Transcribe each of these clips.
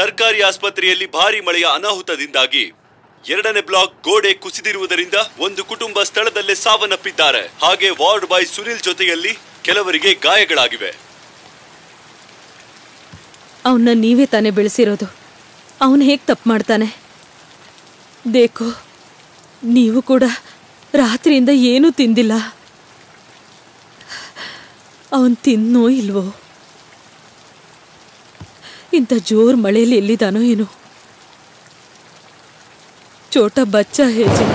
ಸರ್ಕಾರಿ ಆಸ್ಪತ್ರೆಯಲ್ಲಿ ಭಾರಿ ಮಳೆಯ ಅನಾಹುತದಿಂದಾಗಿ ಎರಡನೇ ಬ್ಲಾಕ್ ಗೋಡೆ ಕುಸಿದಿರುವುದರಿಂದ ಒಂದು ಕುಟುಂಬ ಸ್ಥಳದಲ್ಲೇ ಸಾವನ್ನಪ್ಪಿದ್ದಾರೆ. ಹಾಗೆ ವಾರ್ಡ್ ಬಾಯ್ ಸುನಿಲ್ ಜೊತೆಯಲ್ಲಿ ಕೆಲವರಿಗೆ ಗಾಯಗಳಾಗಿವೆ. ಅವನ್ನ ನೀವೇ ತಾನೇ ಬೆಳೆಸಿರೋದು. ಅವನು ಹೇಗೆ ತಪ್ಪು ಮಾಡ್ತಾನೆ? ದೇಕು ನೀವು ಕೂಡ ರಾತ್ರಿಯಿಂದ ಏನೂ ತಿಂದಿಲ್ಲ. ಅವನು ತಿನ್ನೋ ಇಲ್ವೋ? ಇಂಥ ಜೋರ್ ಮಳೆಯಲ್ಲಿ ಎಲ್ಲಿದ್ದಾನೋ ಏನು. ಚೋಟ ಬಚ್ಚ ಹೇಜಿ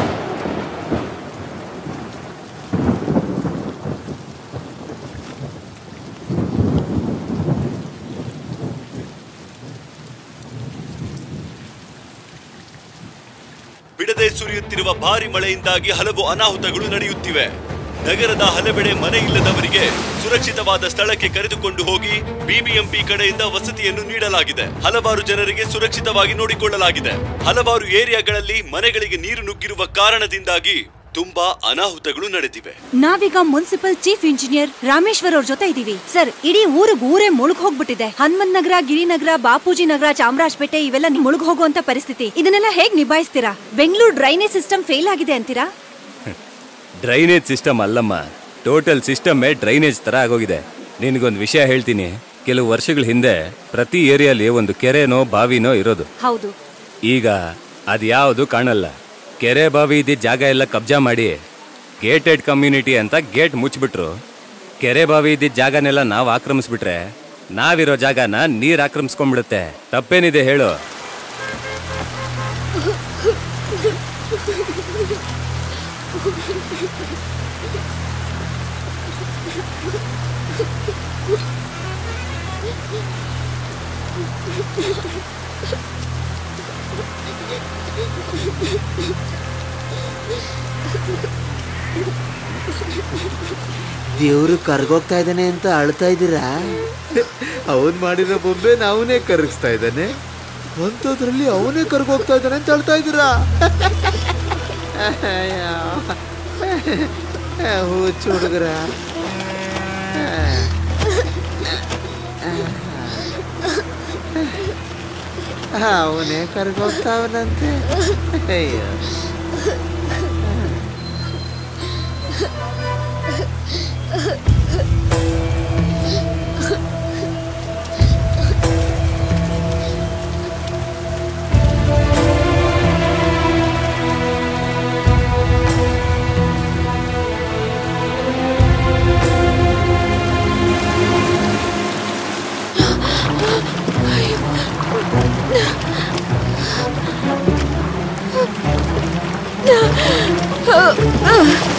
ಬಿಡದೆ ಸುರಿಯುತ್ತಿರುವ ಭಾರಿ ಮಳೆಯಿಂದಾಗಿ ಹಲವು ಅನಾಹುತಗಳು ನಡೆಯುತ್ತಿವೆ. ನಗರದ ಹಲವೆಡೆ ಮನೆ ಇಲ್ಲದವರಿಗೆ ಸುರಕ್ಷಿತವಾದ ಸ್ಥಳಕ್ಕೆ ಕರೆದುಕೊಂಡು ಹೋಗಿ ಬಿಬಿಎಂಪಿ ಕಡೆಯಿಂದ ವಸತಿಯನ್ನು ನೀಡಲಾಗಿದೆ. ಹಲವಾರು ಜನರಿಗೆ ಸುರಕ್ಷಿತವಾಗಿ ನೋಡಿಕೊಳ್ಳಲಾಗಿದೆ. ಹಲವಾರು ಏರಿಯಾಗಳಲ್ಲಿ ಮನೆಗಳಿಗೆ ನೀರು ನುಗ್ಗಿರುವ ಕಾರಣದಿಂದಾಗಿ ತುಂಬಾ ಅನಾಹುತಗಳು ನಡೆದಿವೆ. ನಾವೀಗ ಮುನ್ಸಿಪಲ್ ಚೀಫ್ ಇಂಜಿನಿಯರ್ ರಾಮೇಶ್ವರ್ ಅವ್ರ ಜೊತೆ ಇದೀವಿ ಸರ್, ಇಡೀ ಊರಿಗ್ ಊರೇ ಮುಳುಗ್ ಹೋಗ್ಬಿಟ್ಟಿದೆ ಹನುಮಂತ್ ನಗರ ಗಿರಿನಗರ ಬಾಪೂಜಿ ನಗರ ಚಾಮರಾಜಪೇಟೆ ಇವೆಲ್ಲ ಮುಳುಗ್ ಹೋಗುವಂತ ಪರಿಸ್ಥಿತಿ. ಇದನ್ನೆಲ್ಲ ಹೇಗ್ ನಿಭಾಯಿಸ್ತೀರಾ? ಬೆಂಗಳೂರು ಡ್ರೈನೇಜ್ ಸಿಸ್ಟಮ್ ಫೇಲ್ ಆಗಿದೆ ಅಂತೀರಾ? ಡ್ರೈನೇಜ್ ಸಿಸ್ಟಮ್ ಅಲ್ಲಮ್ಮ. ಟೋಟಲ್ ಸಿಸ್ಟಮೇ ಡ್ರೈನೇಜ್ ತರ ಆಗೋಗಿದೆ. ನಿನಗೊಂದು ವಿಷಯ ಹೇಳ್ತೀನಿ. ಕೆಲವು ವರ್ಷಗಳ ಹಿಂದೆ ಪ್ರತಿ ಏರಿಯಾಲಿ ಒಂದು ಕೆರೆನೋ ಬಾವಿನೋ ಇರೋದು. ಹೌದು. ಈಗ ಅದ್ಯಾವುದು ಕಾಣಲ್ಲ. ಕೆರೆ ಬಾವಿ ಇದ್ದ ಜಾಗ ಎಲ್ಲ ಕಬ್ಜಾ ಮಾಡಿ ಗೇಟೆಡ್ ಕಮ್ಯುನಿಟಿ ಅಂತ ಗೇಟ್ ಮುಚ್ಚಿಬಿಟ್ರು ಕೆರೆ ಬಾವಿ ಇದ್ದಿದ್ದ ಜಾಗನೆಲ್ಲ ನಾವು ಆಕ್ರಮಿಸ್ಬಿಟ್ರೆ ನಾವಿರೋ ಜಾಗನ ನೀರು ಆಕ್ರಮಿಸ್ಕೊಂಡ್ಬಿಡುತ್ತೆ. ತಪ್ಪೇನಿದೆ ಹೇಳು. ದೇವ್ರು ಕರ್ಗೋಗ್ತಾ ಇದ್ದಾನೆ ಅಂತ ಅಳ್ತಾ ಇದ್ದೀರಾ? ಅವನ್ ಮಾಡಿರೋ ಬೊಂಬೆ ನಾವನೇ ಕರಗಿಸ್ತಾ ಇದ್ದಾನೆ. ಅಂಥದ್ರಲ್ಲಿ ಅವನೇ ಕರ್ಗೋಗ್ತಾ ಇದ್ದಾನೆ ಅಂತ ಅಳ್ತಾ ಇದ್ದೀರಾ? చూడుగురా అవునే కరిగొస్తావునంతే అయ్యో. 呃呃